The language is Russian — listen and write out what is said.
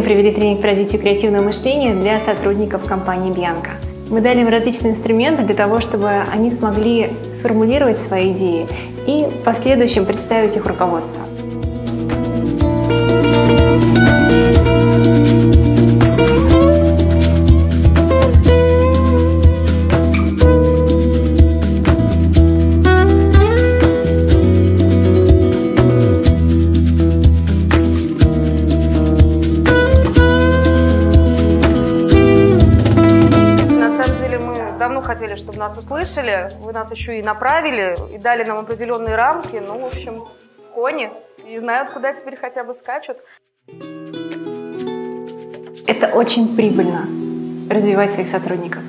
провели тренинг по развитию креативного мышления для сотрудников компании Bianca. Мы дали им различные инструменты для того, чтобы они смогли сформулировать свои идеи и в последующем представить их руководству. Давно хотели, чтобы нас услышали. Вы нас еще и направили, и дали нам определенные рамки. Ну, в общем, кони. И знают, куда теперь хотя бы скачут. Это очень прибыльно развивать своих сотрудников.